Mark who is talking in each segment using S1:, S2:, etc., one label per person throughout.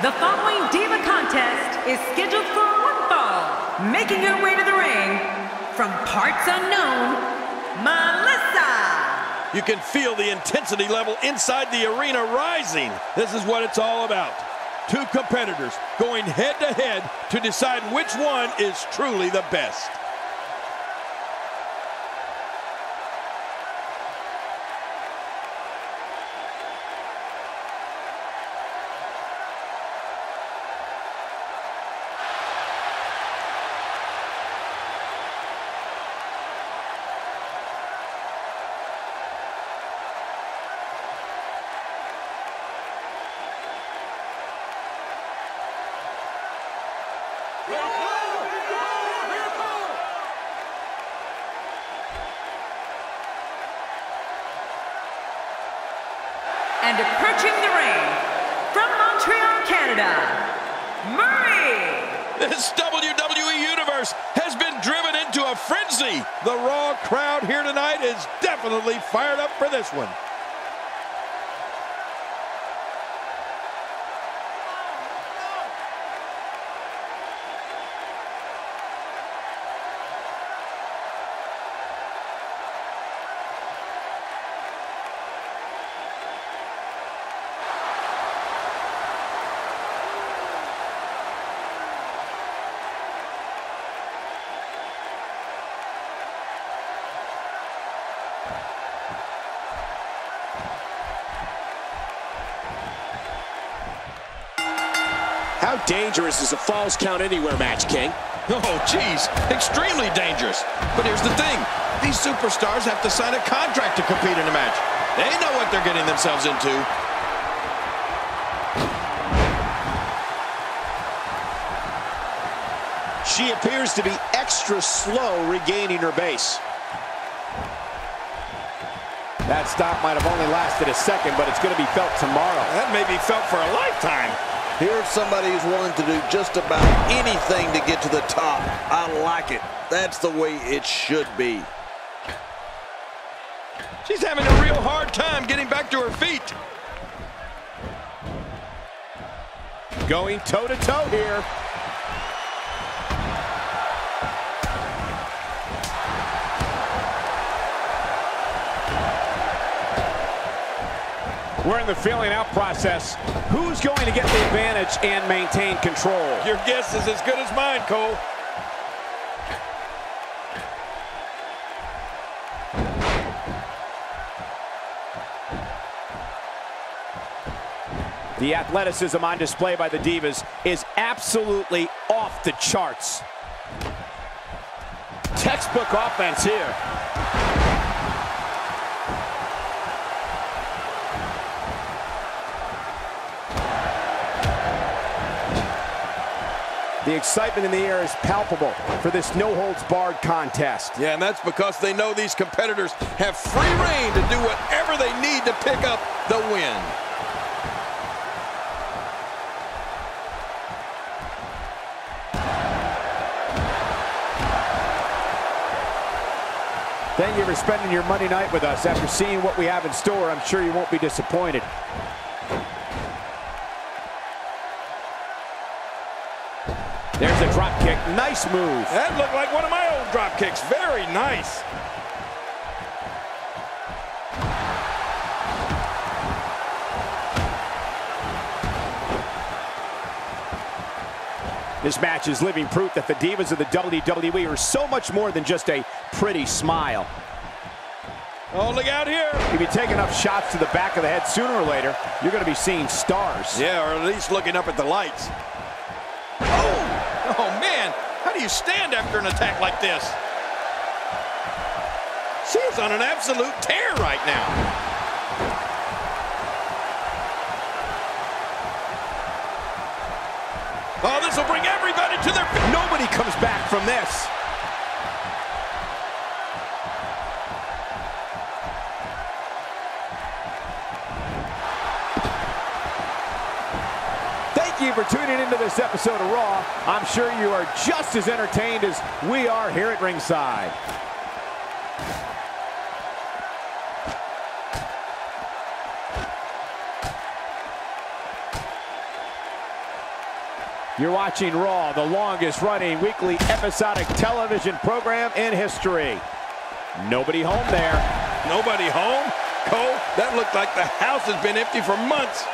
S1: The following Diva contest is scheduled for one fall. Making her way to the ring from parts unknown, Melina.
S2: You can feel the intensity level inside the arena rising. This is what it's all about. Two competitors going head to head to decide which one is truly the best.
S1: And approaching the ring from Montreal, Canada, Maryse.
S2: This WWE Universe has been driven into a frenzy. The Raw crowd here tonight is definitely fired up for this one.
S3: How dangerous is a Falls Count Anywhere match, King?
S2: Oh, geez, extremely dangerous. But here's the thing. These superstars have to sign a contract to compete in a match. They know what they're getting themselves into.
S3: She appears to be extra slow regaining her base.
S4: That stop might have only lasted a second, but it's going to be felt tomorrow.
S2: That may be felt for a lifetime.
S5: Here's somebody who's willing to do just about anything to get to the top. I like it. That's the way it should be.
S2: She's having a real hard time getting back to her feet.
S4: Going toe-to-toe here. We're in the feeling out process. Who's going to get the advantage and maintain control?
S2: Your guess is as good as mine, Cole.
S4: The athleticism on display by the Divas is absolutely off the charts. Textbook offense here. The excitement in the air is palpable for this no-holds-barred contest.
S2: Yeah, and that's because they know these competitors have free rein to do whatever they need to pick up the win.
S4: Thank you for spending your Monday night with us. After seeing what we have in store, I'm sure you won't be disappointed. There's a drop kick. Nice move.
S2: That looked like one of my old drop kicks. Very nice.
S4: This match is living proof that the divas of the WWE are so much more than just a pretty smile.
S2: Oh, look out here.
S4: If you take enough shots to the back of the head, sooner or later, you're going to be seeing stars.
S2: Yeah, or at least looking up at the lights. Oh, man, how do you stand after an attack like this? She's on an absolute tear right now. Oh, this will bring everybody to their.
S4: Nobody comes back from this. Thank you for tuning into this episode of Raw. I'm sure you are just as entertained as we are here at ringside. You're watching Raw, the longest running weekly episodic television program in history. Nobody home there.
S2: Nobody home? Cole, that looked like the house has been empty for months.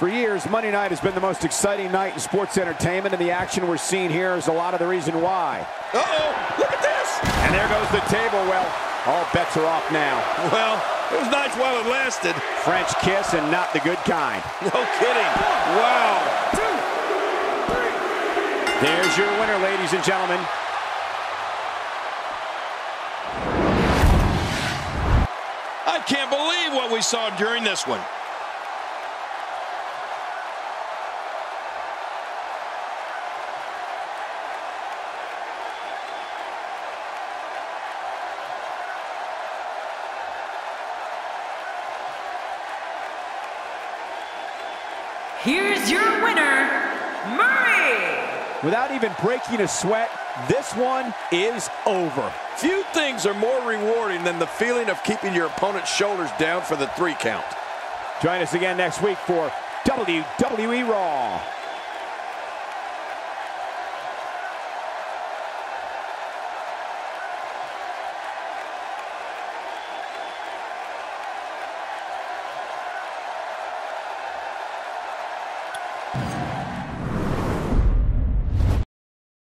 S4: For years, Monday night has been the most exciting night in sports entertainment, and the action we're seeing here is a lot of the reason why.
S2: Uh-oh, look at this!
S4: And there goes the table. Well, all bets are off now.
S2: Well, it was nice while it lasted.
S4: French kiss and not the good kind.
S2: No kidding. Wow. Two, three.
S4: There's your winner, ladies and gentlemen.
S2: I can't believe what we saw during this one.
S1: Here's your winner, Maryse.
S4: Without even breaking a sweat, this one is over.
S2: Few things are more rewarding than the feeling of keeping your opponent's shoulders down for the three count.
S4: Join us again next week for WWE Raw.